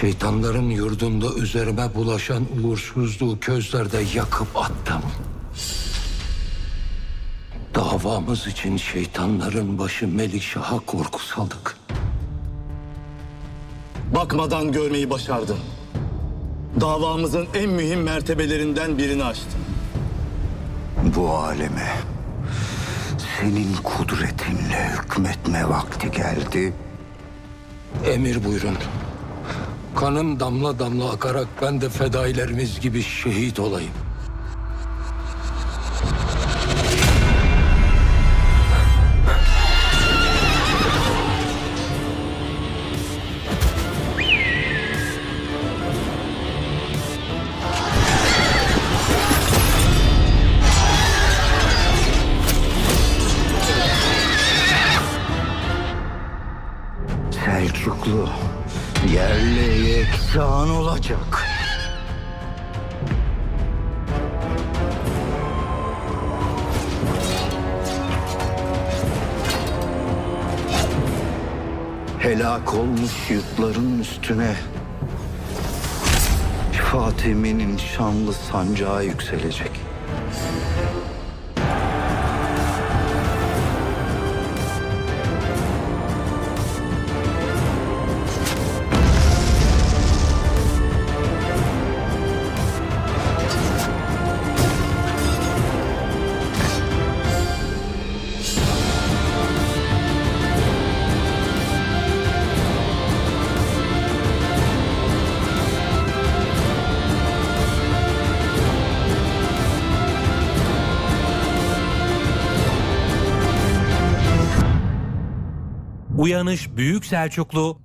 Şeytanların yurdunda üzerime bulaşan uğursuzluğu közlerde yakıp attım. Davamız için şeytanların başı Melikşah'a korku saldık. Bakmadan görmeyi başardın. Davamızın en mühim mertebelerinden birini açtın. Bu aleme senin kudretinle hükmetme vakti geldi. Emir buyurun. Kanım damla damla akarak ben de fedailerimiz gibi şehit olayım. Selçuklu yerle yeksan olacak. Helak olmuş yurtların üstüne Fatimi'nin şanlı sancağı yükselecek. Uyanış Büyük Selçuklu